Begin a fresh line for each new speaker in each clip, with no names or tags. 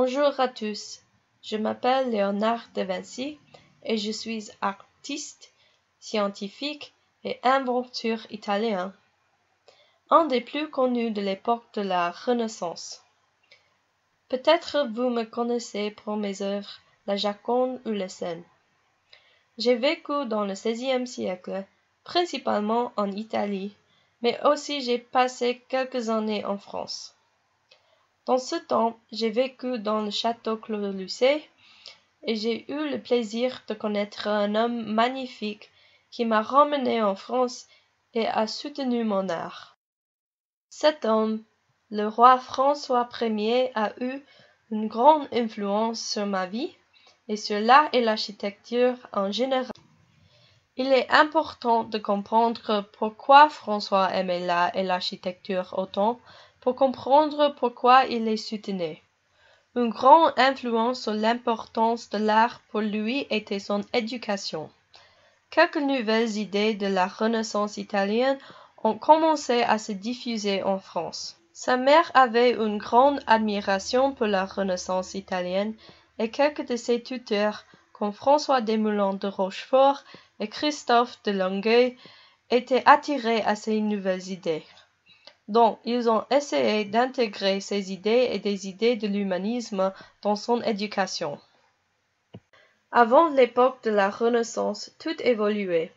Bonjour à tous, je m'appelle Léonard de Vinci et je suis artiste, scientifique et inventeur italien, un des plus connus de l'époque de la Renaissance. Peut-être vous me connaissez pour mes œuvres La Jaconde ou les Scènes. J'ai vécu dans le XVIe siècle, principalement en Italie, mais aussi j'ai passé quelques années en France. Dans ce temps, j'ai vécu dans le château Claude Lucé et j'ai eu le plaisir de connaître un homme magnifique qui m'a ramené en France et a soutenu mon art. Cet homme, le roi François Ier, a eu une grande influence sur ma vie et sur l'art et l'architecture en général. Il est important de comprendre pourquoi François aimait l'art et l'architecture autant pour comprendre pourquoi il les soutenait. Une grande influence sur l'importance de l'art pour lui était son éducation. Quelques nouvelles idées de la Renaissance italienne ont commencé à se diffuser en France. Sa mère avait une grande admiration pour la Renaissance italienne et quelques de ses tuteurs, comme François Desmoulins de Rochefort et Christophe de Longueuil, étaient attirés à ces nouvelles idées. Donc, ils ont essayé d'intégrer ces idées et des idées de l'humanisme dans son éducation. Avant l'époque de la Renaissance, tout évoluait.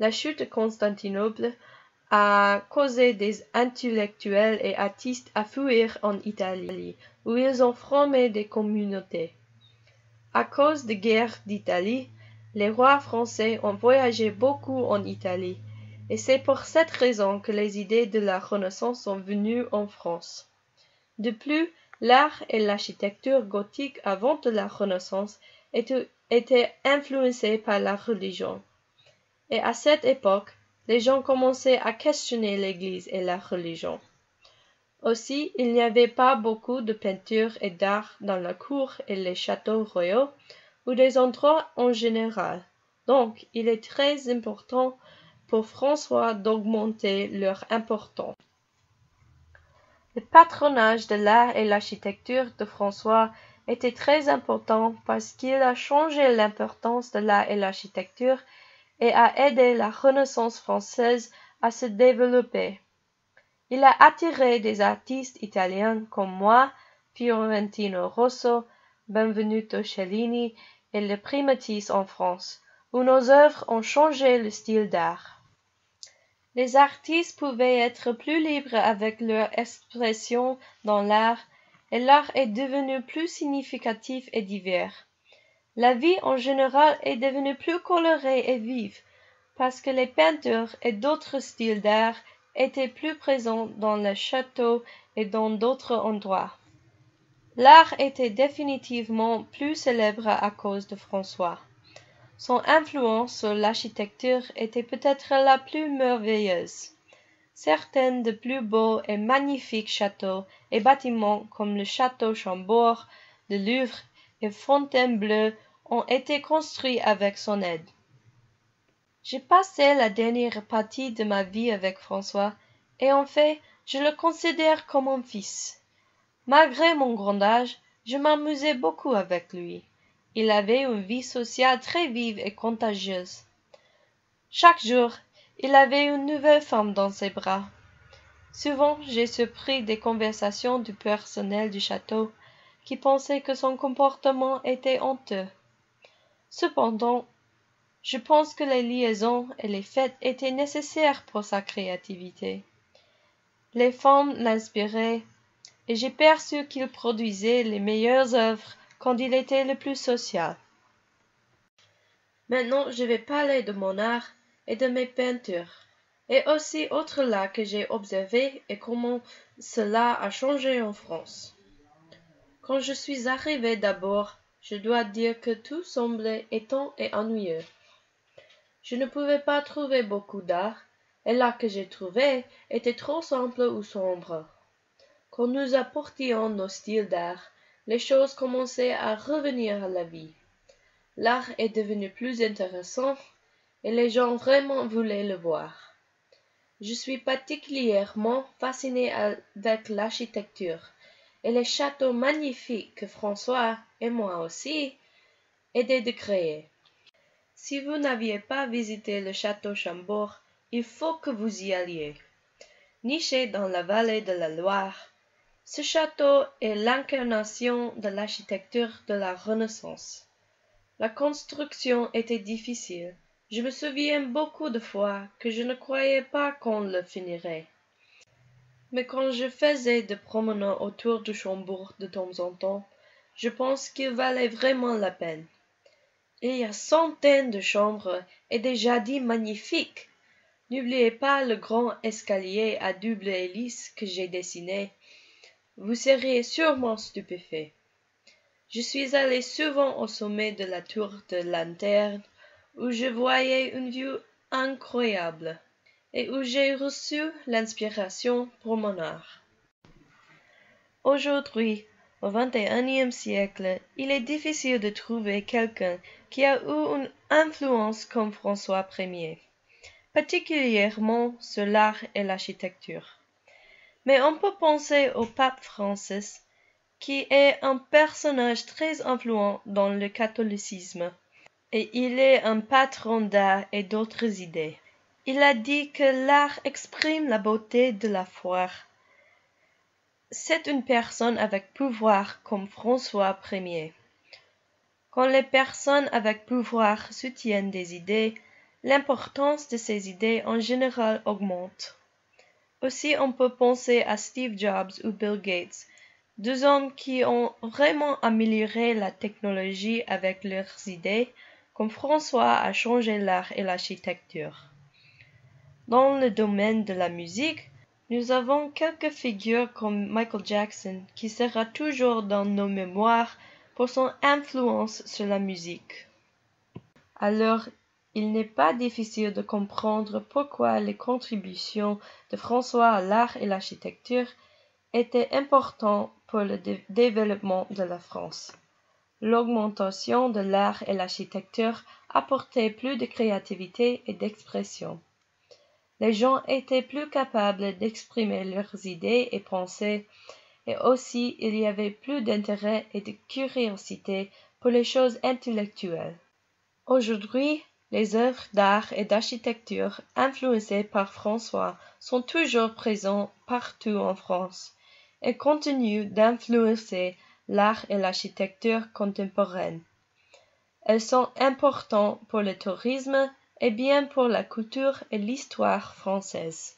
La chute de Constantinople a causé des intellectuels et artistes à fuir en Italie, où ils ont formé des communautés. À cause des guerres d'Italie, les rois français ont voyagé beaucoup en Italie et c'est pour cette raison que les idées de la Renaissance sont venues en France. De plus, l'art et l'architecture gothique avant de la Renaissance étaient influencés par la religion. Et à cette époque, les gens commençaient à questionner l'Église et la religion. Aussi, il n'y avait pas beaucoup de peinture et d'art dans la cour et les châteaux royaux, ou des endroits en général. Donc, il est très important pour François d'augmenter leur importance. Le patronage de l'art et l'architecture de François était très important parce qu'il a changé l'importance de l'art et l'architecture et a aidé la Renaissance française à se développer. Il a attiré des artistes italiens comme moi, Fiorentino Rosso, Benvenuto Cellini et les Primatis en France, où nos œuvres ont changé le style d'art. Les artistes pouvaient être plus libres avec leur expression dans l'art, et l'art est devenu plus significatif et divers. La vie en général est devenue plus colorée et vive, parce que les peintures et d'autres styles d'art étaient plus présents dans les châteaux et dans d'autres endroits. L'art était définitivement plus célèbre à cause de François. Son influence sur l'architecture était peut-être la plus merveilleuse. Certains des plus beaux et magnifiques châteaux et bâtiments comme le château Chambord, le Louvre et Fontainebleau ont été construits avec son aide. J'ai passé la dernière partie de ma vie avec François, et en fait, je le considère comme mon fils. Malgré mon grand âge, je m'amusais beaucoup avec lui. Il avait une vie sociale très vive et contagieuse. Chaque jour, il avait une nouvelle femme dans ses bras. Souvent, j'ai surpris des conversations du personnel du château qui pensaient que son comportement était honteux. Cependant, je pense que les liaisons et les fêtes étaient nécessaires pour sa créativité. Les femmes l'inspiraient, et j'ai perçu qu'il produisait les meilleures œuvres quand il était le plus social. Maintenant, je vais parler de mon art et de mes peintures, et aussi autre là que j'ai observé et comment cela a changé en France. Quand je suis arrivé d'abord, je dois dire que tout semblait étonnant et ennuyeux. Je ne pouvais pas trouver beaucoup d'art, et là que j'ai trouvé était trop simple ou sombre. Quand nous apportions nos styles d'art, les choses commençaient à revenir à la vie. L'art est devenu plus intéressant et les gens vraiment voulaient le voir. Je suis particulièrement fasciné avec l'architecture et les châteaux magnifiques que François et moi aussi aidaient de créer. Si vous n'aviez pas visité le château Chambord, il faut que vous y alliez. Niché dans la vallée de la Loire, ce château est l'incarnation de l'architecture de la Renaissance. La construction était difficile. Je me souviens beaucoup de fois que je ne croyais pas qu'on le finirait. Mais quand je faisais des promenades autour du Chambord de temps en temps, je pense qu'il valait vraiment la peine. Il y a centaines de chambres et des jardins magnifiques. N'oubliez pas le grand escalier à double hélice que j'ai dessiné. Vous seriez sûrement stupéfait. Je suis allé souvent au sommet de la tour de lanterne, où je voyais une vue incroyable, et où j'ai reçu l'inspiration pour mon art. Aujourd'hui, au XXIe siècle, il est difficile de trouver quelqu'un qui a eu une influence comme François Ier, particulièrement sur l'art et l'architecture. Mais on peut penser au pape Francis, qui est un personnage très influent dans le catholicisme, et il est un patron d'art et d'autres idées. Il a dit que l'art exprime la beauté de la foi. C'est une personne avec pouvoir comme François Ier. Quand les personnes avec pouvoir soutiennent des idées, l'importance de ces idées en général augmente. Aussi on peut penser à Steve Jobs ou Bill Gates, deux hommes qui ont vraiment amélioré la technologie avec leurs idées, comme François a changé l'art et l'architecture. Dans le domaine de la musique, nous avons quelques figures comme Michael Jackson qui sera toujours dans nos mémoires pour son influence sur la musique. Alors, il n'est pas difficile de comprendre pourquoi les contributions de François à l'art et l'architecture étaient importantes pour le développement de la France. L'augmentation de l'art et l'architecture apportait plus de créativité et d'expression. Les gens étaient plus capables d'exprimer leurs idées et pensées, et aussi il y avait plus d'intérêt et de curiosité pour les choses intellectuelles. Aujourd'hui, les œuvres d'art et d'architecture influencées par François sont toujours présentes partout en France et continuent d'influencer l'art et l'architecture contemporaine. Elles sont importantes pour le tourisme et bien pour la culture et l'histoire française.